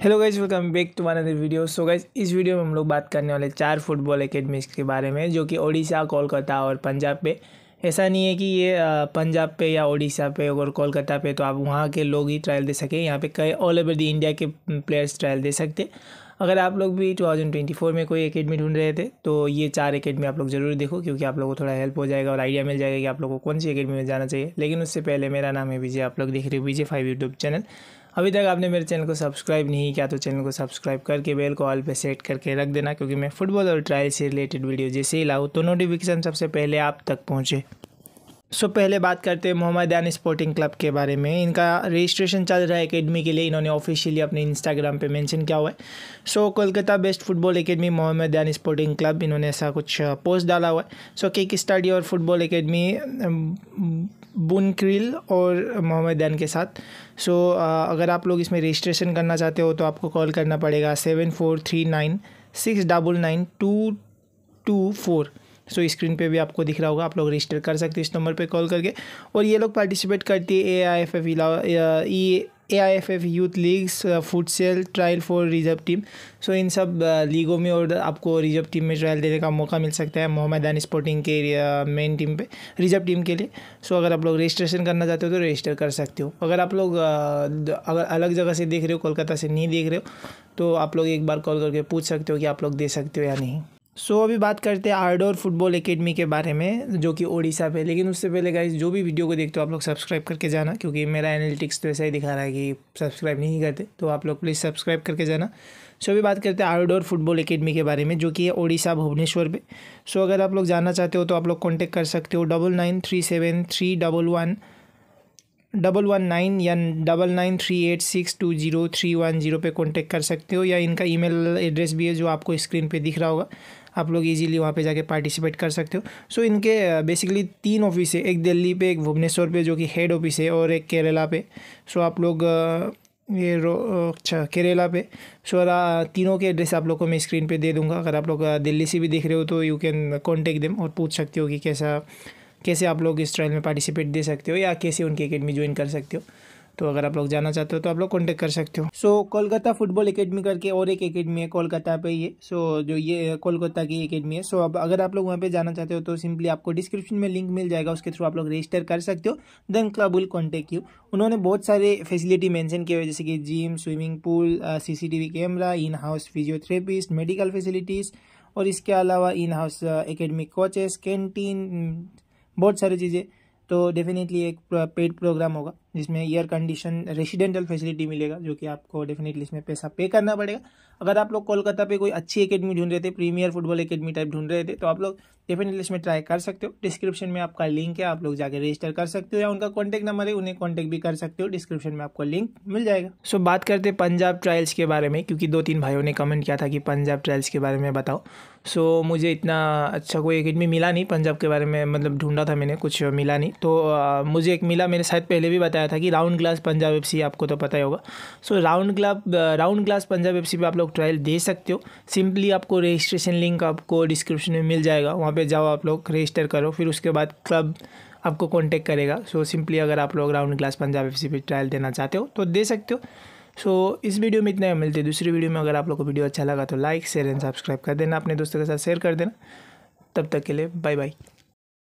Hello guys welcome back to another video so guys इस video में हम लोग बात करने वाले चार फुटबॉल एकेडमीज के बारे में, जो कि ओडिशा, कोलकाता और पंजाब पे। ऐसा नहीं है कि ये पंजाब पे या ओडिशा पे और कोलकाता पे तो आप वहाँ के लोग ही ट्रायल दे सकें। यहाँ पे कई ऑल ओवर दी इंडिया के प्लेयर्स ट्रायल दे सकते। अगर आप लोग भी 2024 में कोई एकेडमी ढूंढ रहे थे तो ये चार एकेडमी आप लोग ज़रूर देखो, क्योंकि आप लोगों को थोड़ा हेल्प हो जाएगा और आइडिया मिल जाएगा कि आप लोगों को कौन सी एकेडमी में जाना चाहिए। लेकिन उससे पहले मेरा नाम है विजय, आप लोग देख रहे हो विजय फाइव यूट्यूब चैनल अभी तक आपने मेरे चैनल को सब्सक्राइब नहीं किया तो चैनल को सब्सक्राइब करके बेल को ऑल पे सेट करके रख देना क्योंकि मैं फुटबॉल और ट्रायल से रिलेटेड वीडियो जैसे ही लाऊँ तो नोटिफिकेशन सबसे पहले आप तक पहुँचे। सो so, पहले बात करते हैं मोहम्मद यान स्पोर्टिंग क्लब के बारे में। इनका रजिस्ट्रेशन चल रहा है एकेडमी के लिए। इन्होंने ऑफिशियली अपने इंस्टाग्राम पे मेंशन किया हुआ है। So so, Kolkata best football academy Mohammedan sporting club इन्होंने ऐसा कुछ पोस्ट डाला हुआ है। सो किक स्टडी और फुटबॉल एकेडमी बुनक्रिल और मोहम्मद दैन के साथ। सो so, अगर आप लोग इसमें रजिस्ट्रेशन करना चाहते हो तो आपको कॉल करना पड़ेगा seven four three nine six double nine two two four so screen पे भी आपको दिख रहा होगा आप लोग रजिस्टर कर सकते हैं इस नंबर पे कॉल करके। और ये लोग पार्टिसिपेट करती है A I F F E A I F F youth leagues futsal trial for reserve team so इन सब लीगों में और आपको रिज़र्व टीम में ट्रायल देने का मौका मिल सकता है मोहम्मद दान स्पोर्टिंग के मेन टीम पे रिज़र्व टीम के लिए. सो अगर आप लोग रजिस्ट्रेशन करना चाहते हो तो रजिस्टर कर सकते हो. अगर आप लोग अगर अलग जगह से देख रहे हो, कोलकाता से नहीं देख रहे हो तो आप लोग एक बार कॉल करके पूछ सकते हो कि आप लोग दे सकते हो या नहीं. सो so, अभी बात करते हैं आर्डोर फुटबॉल एकेडमी के बारे में जो कि ओडिशा पे लेकिन उससे पहले गाइज़ जो भी वीडियो को देखते हो आप लोग सब्सक्राइब करके जाना क्योंकि मेरा एनालिटिक्स तो ऐसा ही दिखा रहा है कि सब्सक्राइब नहीं करते तो आप लोग प्लीज़ सब्सक्राइब करके जाना। सो so, अभी बात करते हैं आउटडोर फुटबॉल एकेडमी के बारे में जो कि है ओडिशा भुवनेश्वर पर सो so, अगर आप लोग जाना चाहते हो तो आप लोग कॉन्टैक्ट कर सकते हो double nine three seven three double one double one nine या double nine three eight six two zero three one zero पर कॉन्टेक्ट कर सकते हो या इनका ईमेल एड्रेस भी है जो आपको स्क्रीन पे दिख रहा होगा। आप लोग इजीली वहाँ पे जाके पार्टिसिपेट कर सकते हो। सो so, इनके बेसिकली तीन ऑफ़िस है। एक दिल्ली पे एक भुवनेश्वर पे जो कि हेड ऑफ़िस है और एक केरला पे। सो so, आप लोग ये रो अच्छा केरला पे। सो so, तीनों के एड्रेस आप लोग को मैं स्क्रीन पे दे दूँगा। अगर आप लोग दिल्ली से भी देख रहे हो तो यू कैन कॉन्टेक्ट देम और पूछ सकते हो कि कैसा कैसे आप लोग इस ट्रायल में पार्टिसिपेट दे सकते हो या कैसे उनकी अकेडमी ज्वाइन कर सकते हो? तो अगर आप लोग जाना चाहते हो तो आप लोग कॉन्टेक्ट कर सकते हो। So so, Kolkata football academy करके और एक एकेडमी है कोलकाता पे ये। सो so, जो ये कोलकाता की एकेडमी है। सो so, अब अगर आप लोग वहाँ पे जाना चाहते हो तो सिंपली आपको डिस्क्रिप्शन में लिंक मिल जाएगा उसके थ्रू आप लोग रजिस्टर कर सकते हो। Then club will contact you उन्होंने बहुत सारे फैसिलिटी मैंशन किए हुए जैसे कि gym swimming pool CCTV camera in house physiotherapist medical facilities और इसके अलावा in house academic coaches canteen बहुत सारी चीज़ें तो डेफिनेटली एक पेड प्रोग्राम होगा। जिसमें एयर कंडीशन रेसिडेंटल फैसिलिटी मिलेगा जो कि आपको डेफिनेटली इसमें पैसा पे करना पड़ेगा। अगर आप लोग कोलकाता पे कोई अच्छी एकेडमी ढूंढ रहे थे प्रीमियर फुटबॉल एकेडमी टाइप ढूंढ रहे थे तो आप लोग डेफिनेटली इसमें ट्राई कर सकते हो। डिस्क्रिप्शन में आपका लिंक है आप लोग जाके रजिस्टर कर सकते हो या उनका कॉन्टैक्ट नंबर है उन्हें कॉन्टैक्ट भी कर सकते हो। डिस्क्रिप्शन में आपको लिंक मिल जाएगा। सो so, बात करते पंजाब ट्रायल्स के बारे में क्योंकि दो तीन भाइयों ने कमेंट किया था कि पंजाब ट्रायल्स के बारे में बताओ। सो so, मुझे इतना अच्छा कोई एकेडमी मिला नहीं पंजाब के बारे में मतलब ढूंढा था मैंने कुछ मिला नहीं। तो मुझे एक मिला मैंने शायद पहले भी बताया था कि राउंड ग्लास पंजाब एफसी आपको तो पता ही होगा। So round club round glass Punjab F पे आप लोग ट्रायल दे सकते हो। सिंपली आपको रजिस्ट्रेशन लिंक आपको डिस्क्रिप्शन में मिल जाएगा। वहाँ पे जाओ आप लोग रजिस्टर करो फिर उसके बाद क्लब आपको कॉन्टेक्ट करेगा। सो so, सिंपली अगर आप लोग राउंड ग्लास पंजाब एफ़ पे ट्रायल देना चाहते हो तो दे सकते हो। सो so, इस वीडियो में इतना मिलते हैं दूसरी वीडियो में। अगर आप लोग को वीडियो अच्छा लगा तो लाइक शेयर एंड सब्सक्राइब कर देना। अपने दोस्तों के साथ शेयर कर देना। तब तक के लिए बाय बाय